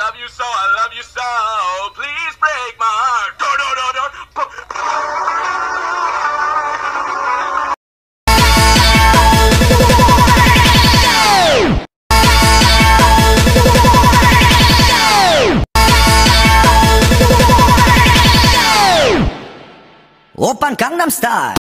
love you so, I love you so. Please break my heart. Do, do, do, do. Gangnam Style